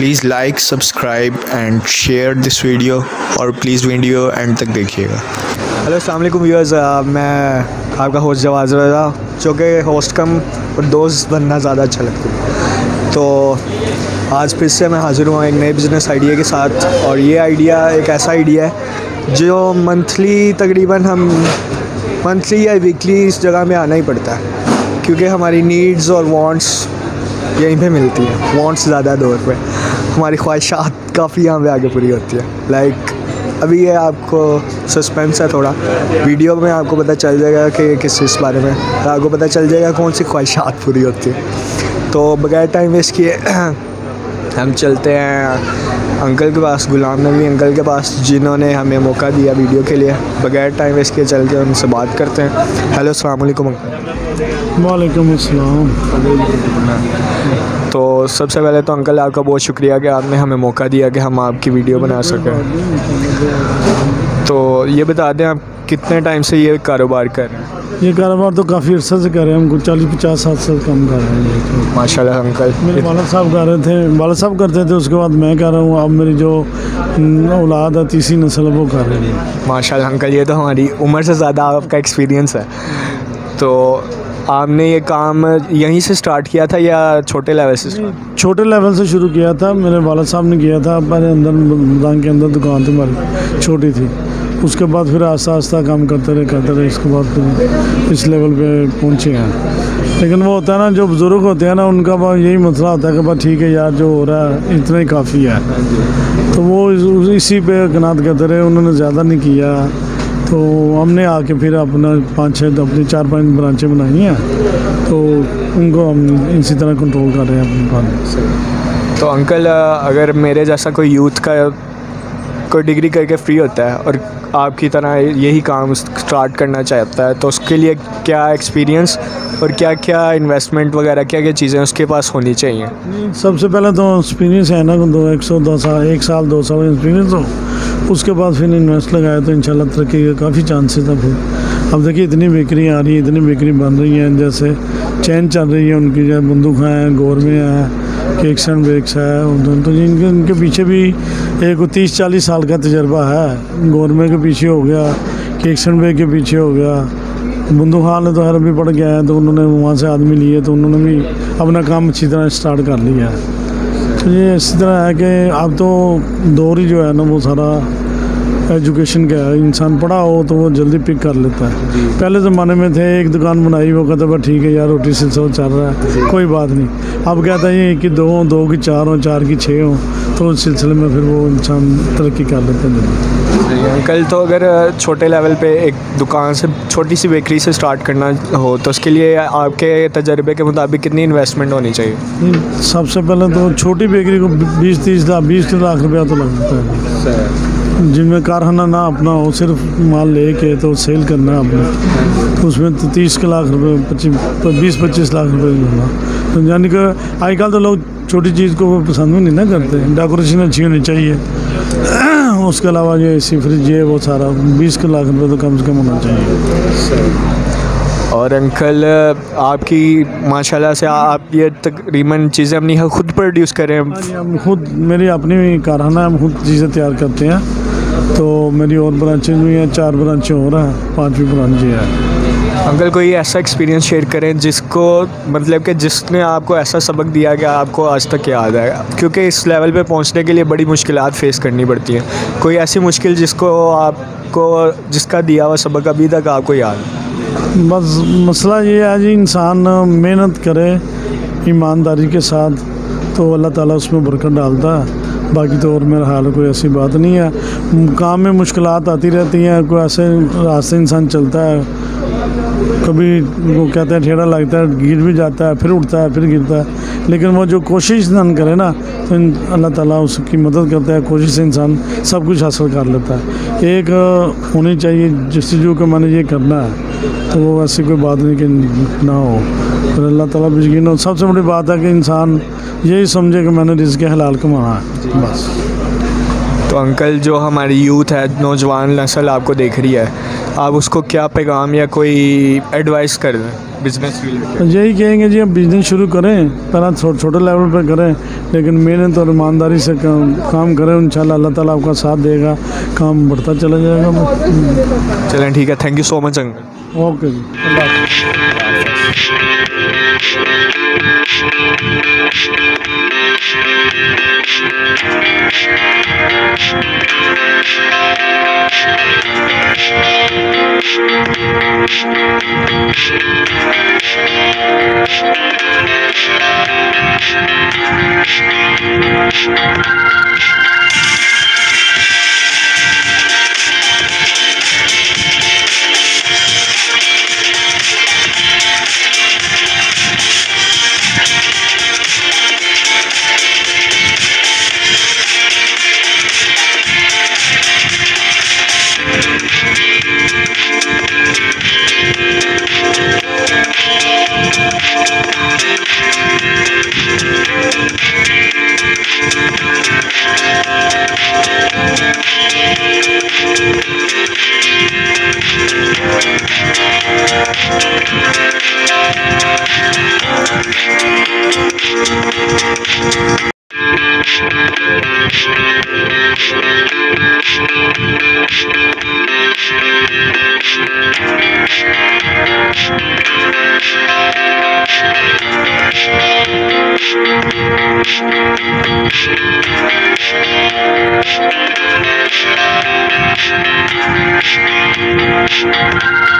Please like subscribe and share this video और please video end तक देखिएगा। Hello वालेकुम व्यूअर्स मैं आपका होस्ट जवाज रजा, जो कि होस्ट कम और दोस्त बनना ज़्यादा अच्छा लगता है। तो आज फिर से मैं हाज़िर हुआ एक नए बिज़नेस आइडिया के साथ, और ये आइडिया एक ऐसा आइडिया है, जो मंथली तकरीबन हम मंथली या वीकली इस जगह में आना ही पड़ता है, क्योंकि हमारी नीड्स और वांट्स यहीं पे मिलती हैं वांट्स ज़्यादा दौर पे। हमारी ख्वाहिशात काफ़ी यहाँ पे आगे पूरी होती है। लाइक like, अभी ये आपको सस्पेंस है थोड़ा। वीडियो में आपको पता चल जाएगा कि किस इस बारे में। आपको पता चल जाएगा कौन सी ख्वाहिशात पूरी होती है। तो बगैर टाइम वेस्ट किए हम चलते हैं अंकल के पास गुलाम नबी अंकल के पास जिन्होंने हमें मौका दिया वीडियो के लिए। बगैर टाइम वेस्ट किए चल के उनसे बात करते हैं। हेलो अस्सलाम वालेकुम तो सबसे पहले तो अंकल आपका बहुत शुक्रिया कि आपने हमें मौका दिया कि हम आपकी वीडियो बना सकें। तो ये बता दें आप कितने टाइम से ये कारोबार कर रहे हैं? ये कारोबार तो काफ़ी अर्सा से कर रहे हैं। हम कुछ चालीस पचास साल से कम कर रहे हैं। माशाल्लाह अंकल। मेरे वाला साहब कर रहे थे वाला साहब करते थे उसके बाद मैं कर रहा हूँ। अब मेरी जो औलाद है तीसरी नस्ल वो कर रही है। माशाल्लाह अंकल ये तो हमारी उम्र से ज़्यादा आपका एक्सपीरियंस है। तो आपने ये काम यहीं से स्टार्ट किया था या छोटे लेवल से छोटे लेवल से शुरू किया था, मेरे वाला साहब ने किया था पहले अंदर मैदान के अंदर दुकान थी हमारी, छोटी थी। उसके बाद फिर आस्ता आस्ता काम करते रहे करते रहे, इसके बाद फिर इस लेवल पे पहुँचे हैं। लेकिन वो होता है ना, जो बुज़ुर्ग होते हैं ना, उनका यही मसला होता है कि बस ठीक है यार, जो हो रहा है, इतना ही काफ़ी है। तो वो इसी पे कनात करते रहे, उन्होंने ज़्यादा नहीं किया। तो हमने आके फिर अपना पाँच छः अपनी चार पाँच ब्रांचें बनाई हैं। तो उनको हम इसी तरह कंट्रोल कर रहे हैं अपनी बात तो अंकल अगर मेरे जैसा कोई यूथ का कोई डिग्री करके फ्री होता है और आपकी तरह यही काम स्टार्ट करना चाहता है तो उसके लिए क्या एक्सपीरियंस और क्या क्या इन्वेस्टमेंट वगैरह क्या क्या चीज़ें उसके पास होनी चाहिए? सबसे पहले तो एक्सपीरियंस है ना दो एक सौ दो साल एक साल दो साल एक्सपीरियंस हो। उसके बाद फिर इन्वेस्ट लगाया तो इंशाल्लाह तरक्की के काफ़ी चांसेस है। फिर अब देखिए, इतनी बिक्री आ रही है, इतनी बिक्री बन रही हैं, जैसे चैन चल रही है उनकी जो बंदूक हैं गोरमें हैं केक्स एंड बेक्स है तो इनके इनके पीछे भी एक तीस चालीस साल का तजर्बा है। गोरमे के पीछे हो गया केक्स एंड बेक के पीछे हो गया। बंदूक खान तो हर भी पड़ गया है तो उन्होंने वहाँ से आदमी लिए तो उन्होंने भी अपना काम अच्छी तरह स्टार्ट कर लिया है। तो ये इस तरह है कि अब तो दौर ही जो है ना वो सारा एजुकेशन का है। इंसान पढ़ा हो तो वो जल्दी पिक कर लेता है। पहले ज़माने में थे एक दुकान बनाई वो कहता भाई ठीक है यार रोटी सिलसिला चल रहा है। कोई बात नहीं। अब कहता है ये कि दो हों दो की चार हों चार की छः हों। तो उस सिलसिले में फिर वो इंसान तरक्की कर लेते हैं। जल्दी अंकल तो अगर छोटे लेवल पे एक दुकान से छोटी सी बेकरी से स्टार्ट करना हो तो उसके लिए आपके तजर्बे के मुताबिक कितनी इन्वेस्टमेंट होनी चाहिए? सबसे पहले तो छोटी बेकरी को बीस तीस लाख बीस लाख रुपया तो लग जाता है जिनमें कारखाना ना अपना हो सिर्फ़ माल लेके तो सेल करना है अपना। तो उसमें तो तीस के लाख रुपए पच्चीस बीस पच्चीस लाख रुपए होना तो यानी कि आजकल तो लोग छोटी चीज़ को पसंद भी नहीं ना करते। डेकोरेशन अच्छी होनी चाहिए। उसके अलावा जो ए सी फ्रिज है वो सारा बीस के लाख रुपये तो कम से कम होना चाहिए। और अंकल आपकी माशाल्लाह से आप ये तकरीबन चीज़ें अपनी खुद प्रोड्यूस कर हैं। हम खुद मेरी अपनी कारखाना हम खुद चीज़ें तैयार करते हैं। तो मेरी और ब्रांचेज भी हैं चार ब्रांचें हो रहा है पाँचवीं ब्रांच है। अंकल कोई ऐसा एक्सपीरियंस शेयर करें जिसको मतलब कि जिसने आपको ऐसा सबक दिया कि आपको आज तक याद है। क्योंकि इस लेवल पे पहुँचने के लिए बड़ी मुश्किल फेस करनी पड़ती हैं। कोई ऐसी मुश्किल जिसको आपको, जिसका दिया हुआ सबक अभी तक आपको याद बस मसला ये है जी, इंसान मेहनत करे ईमानदारी के साथ तो अल्लाह ताला उसमें बरकत डालता है। बाकी तो और मेरा हाल कोई ऐसी बात नहीं है। काम में मुश्किलात आती रहती हैं, कोई ऐसे रास्ते इंसान चलता है कभी वो कहते हैं, ठेड़ा लगता है, गिर भी जाता है, फिर उठता है, फिर गिरता है। लेकिन वो जो कोशिश इंसान करे ना तो अल्लाह ताला उसकी मदद करता है, कोशिश से इंसान सब कुछ हासिल कर लेता है। एक होनी चाहिए, जिस चीज़ों को मैंने ये करना है तो वो ऐसी कोई बात नहीं कि ना हो। पर अल्लाह ताला यकीन हो, सबसे बड़ी बात है कि इंसान यही समझे कि मैंने रिज़्क़ हलाल कमाना है। बस। तो अंकल, जो हमारी यूथ है, नौजवान नस्ल आपको देख रही है आप उसको क्या पैगाम या कोई एडवाइस कर दें बिज़नेस रिलेटेड यही कहेंगे जी अब बिज़नेस शुरू करें पहला छो, छोटे लेवल पर करें लेकिन मेहनत और ईमानदारी से काम, काम करें इंशाल्लाह अल्लाह ताला आपका साथ देगा काम बढ़ता चला जाएगा। चलें ठीक है thank you so much uncle. Okay ji you